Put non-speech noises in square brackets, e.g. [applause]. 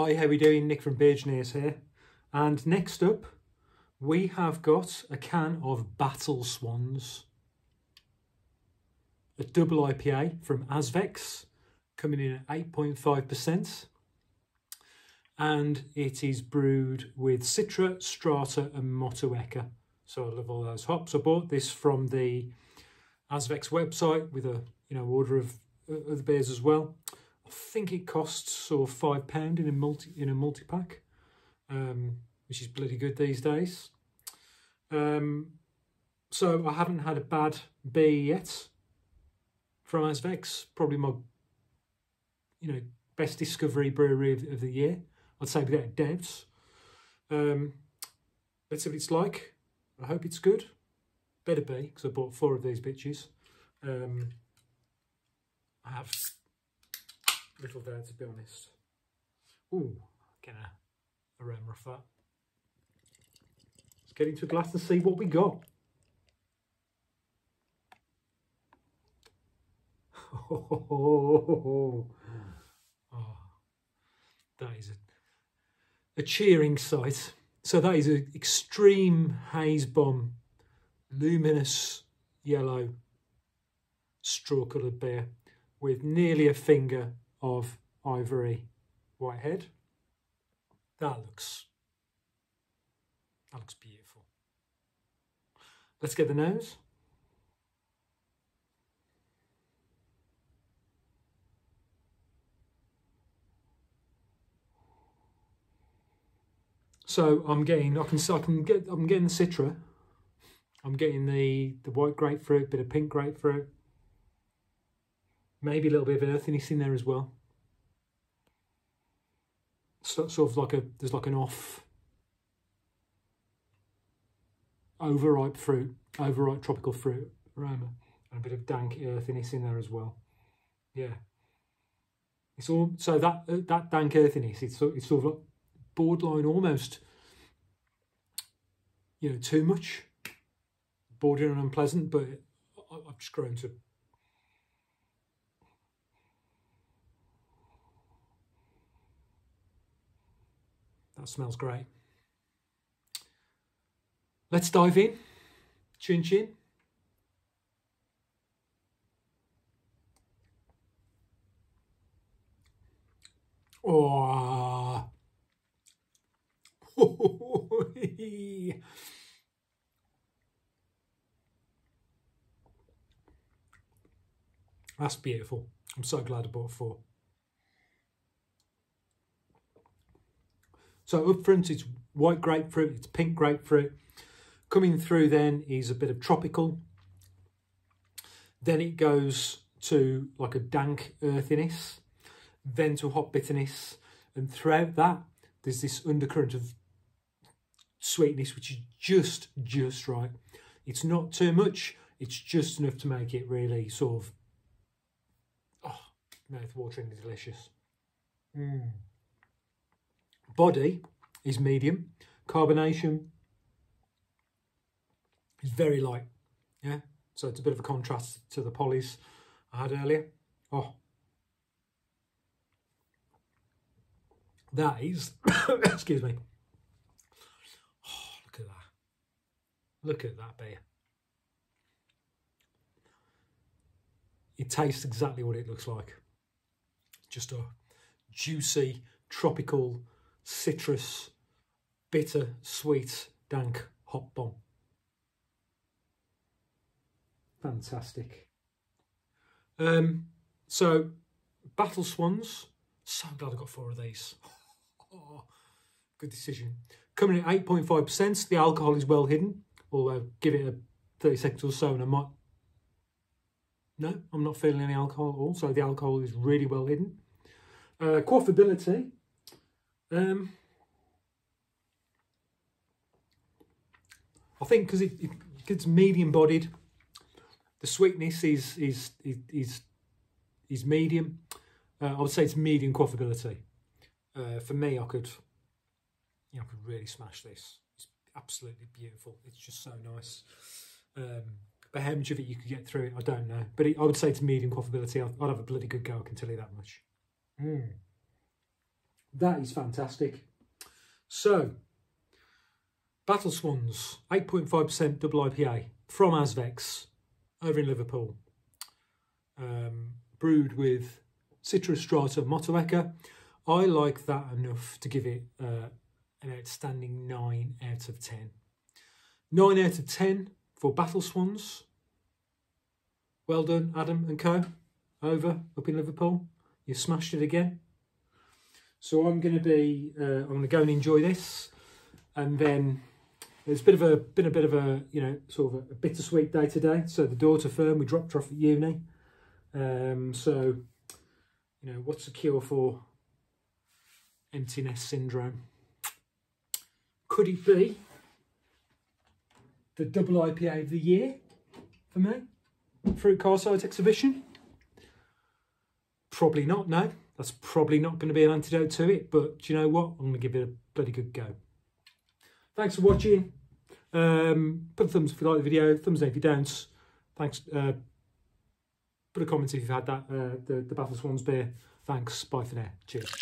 Hi, how we doing? Nick from Beer-Gineers here. And next up, we have got a can of Battle Swans. A double IPA from Azvex, coming in at 8.5%. And it is brewed with Citra, Strata and Motueka. So I love all those hops. I bought this from the Azvex website with a you know order of other beers as well. I think it costs sort of five pound in a multi in a multi pack, um, which is bloody good these days. Um, so I haven't had a bad beer yet from Azvex. Probably my you know best discovery brewery of, of the year. I'd say without doubt. Um, let's see what it's like. I hope it's good. Better be, because I bought four of these bitches. Um, I have little there, to be honest. Ooh, getting a aroma of that. Let's get into a glass and see what we got. [laughs] Oh, that is a, a cheering sight. So that is an extreme haze bomb, luminous yellow straw coloured beer with nearly a finger of ivory whitehead. That looks that looks beautiful. Let's get the nose. So I'm getting, I can, I can get, I'm getting the Citra. I'm getting the the white grapefruit, bit of pink grapefruit, maybe a little bit of earthiness in there as well. So, sort of like a there's like an off overripe fruit, overripe tropical fruit aroma, and a bit of dank earthiness in there as well. Yeah, it's all so that that dank earthiness. It's it's sort of like borderline almost, you know, too much, bordering unpleasant. But I've just grown to That smells great. Let's dive in. Chin chin. Oh. [laughs] That's beautiful. I'm so glad I bought four. So up front it's white grapefruit, it's pink grapefruit. Coming through then is a bit of tropical. Then it goes to like a dank earthiness, then to hot bitterness. And throughout that, there's this undercurrent of sweetness, which is just, just right. It's not too much. It's just enough to make it really sort of, oh, mouth-wateringly delicious. Mm body is medium. Carbonation is very light. Yeah, so it's a bit of a contrast to the polys I had earlier. Oh, that is, [coughs] excuse me. Oh, look at that. Look at that beer. It tastes exactly what it looks like. Just a juicy, tropical, citrus, bitter, sweet, dank hop bomb. Fantastic. Um, so, Battle Swans. So glad I got four of these. [laughs] Oh, good decision. Coming at 8.5%. The alcohol is well hidden. Although, give it a 30 seconds or so and I might... No, I'm not feeling any alcohol at all. So the alcohol is really well hidden. Uh, quaffability. Um, I think because it, it, it's medium bodied, the sweetness is is is is, medium. Uh, I would say it's medium quaffability. Uh, for me, I could, you know, I could really smash this. It's absolutely beautiful. It's just so nice. Um, but how much of it you could get through it, I don't know. But it, I would say it's medium quaffability. I'd, have a bloody good go. I can tell you that much. Mm that is fantastic. So, Battle Swans, 8.5% double IPA from Azvex over in Liverpool. Um, brewed with Citra Strata Motueka. I like that enough to give it uh, an outstanding 9 out of 10. 9 out of 10 for Battle Swans. Well done, Adam and co. Over up in Liverpool. You smashed it again. So I'm going to be, uh, I'm going to go and enjoy this, and then it's a bit of a been a bit of a you know sort of a, a bittersweet day today. So the daughter firm we dropped her off at uni. Um, so you know what's the cure for emptiness syndrome? Could it be the double IPA of the year for me? Fruit Carside exhibition? Probably not, no. That's probably not going to be an antidote to it, but do you know what? I'm going to give it a bloody good go. Thanks for watching. Um, put a thumbs if you like the video, thumbs down if you don't. Thanks. Uh, put a comment if you've had that, uh, the, the Battle Swans beer. Thanks. Bye for now. Cheers.